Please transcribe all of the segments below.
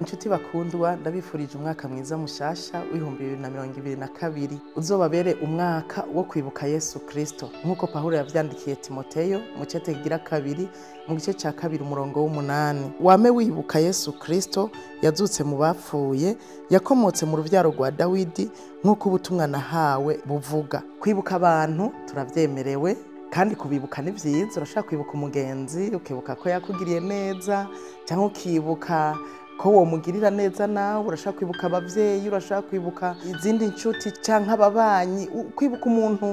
inshuti bakundwa ndabifurije umwaka mwiza mushasha w'ibihumbi bibiri na mirongo ibiri na kabiri. Uzobabere umwaka wo kwibuka yesu kristo. Nk'uko pawulo yavyandikiye timoteyo mu cete kigira kabiri mu gice ca kabiri umurongo w'umunani. Wame wibuka yesu kristo yazutse mu bapfuye yakomotse mu ruvyaro rwa dawidi nk'uko ubutumwa nahawe buvuga. Kwibuka abantu turavyemerewe kandi kubibuka ni vyiza. Urashaka kwibuka umugenzi ukibuka ko yakugiriye neza cyangwa ukibuka ko womugirira neza nawe urashaka kwibuka abavyeyi urashaka kwibuka izindi nshuti canke ababanyi kwibuka umuntu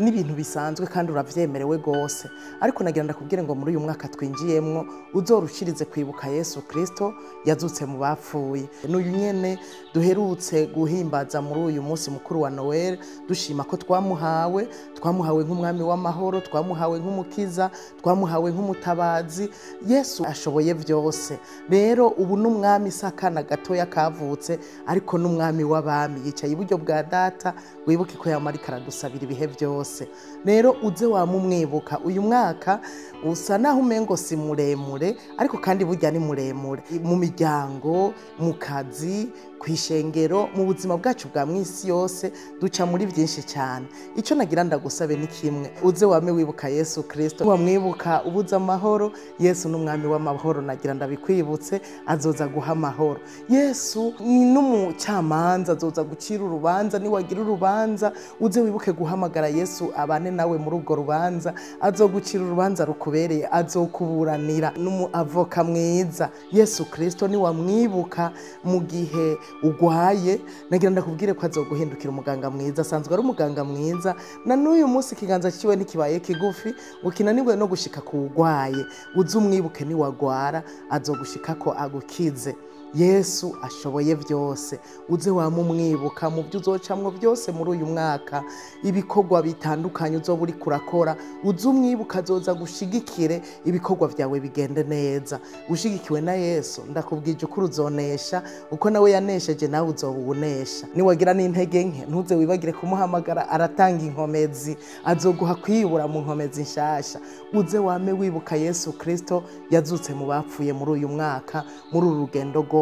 n'ibintu bisanzwe kandi uravyemerewe gose ariko nagira ndakubwire ngo muri uyu mwaka twinjiyemwo uzorushirize kwibuka yesu kristo yazutse mu bapfuye. N'uyu nyene duherutse guhimbaza muri uyu munsi mukuru wa noel dushima ko twamuhawe twamuhawe nk'umwami w'amahoro twamuhawe nk'umukiza twamuhawe nk'umutabazi. Yesu ashoboye vyose. Rero ubu n'umwami si akana gatoya kavutse ariko n'umwami w'abami. Yicaye iburyo bwa data wibuke ko yama ariko aradusabira ibihe vyose rero uze wamumwibuka uyu mwaka usa naho umengo si muremure ariko kandi burya ni muremure. Mu miryango mu kazi kw'ishengero mu buzima bwacu bwa mwisi yose duca muri byinshi cyane. Icyo nagira ndagusabe ni kimwe. Uze wame wibuka yesu kristo. Wamwibuka ubuze amahoro. Yesu n'umwami w'amahoro. Nagira ndabikwibutse azoza guha amahoro. Yesu ni n'umucamanza azoza gucira urubanza niwagira urubanza uze wibuke guhamagara yesu abane nawe muri urwo rubanza azogucira urubanza rukubereye azokuburanira. N'umuavoka mwiza. Yesu kristo niwamwibuka mu gihe ugwaye. Nagira ndakubwire ko azoguhindukira umuganga mwiza. Asanzwe ari umuganga mwiza. Na n'uyu munsi ikiganza ciwe ntikibaye kigufi. Ngo kinanirwe no gushika ku ugwaye. Uze umwibuke niwagwara azogushika ko agukize গেছে yesu ashoboye byose. Uze wamumwibuka mu byo uzocamwo byose muri uyu mwaka. Ibikorwa bitandukanye uzoba uriko urakora uze umwibuka azoza gushigikire ibikorwa vyawe bigende neza. Ushigikiwe na yesu ndakubwije uko uzonesha uko nawe yanesheje nawe uzoba uwunesha. Niwagira n'intege nke ntuze wibagire kumuhamagara aratanga inkomezi. Azoguha kwiyubura mu nkomezi nshasha. Uze wame wibuka yesu kristo yazutse mu bapfuye muri uyu mwaka muri uru rugendo rwose.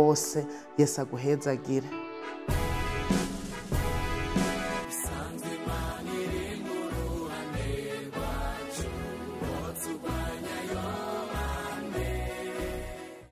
Yesu aguhezagire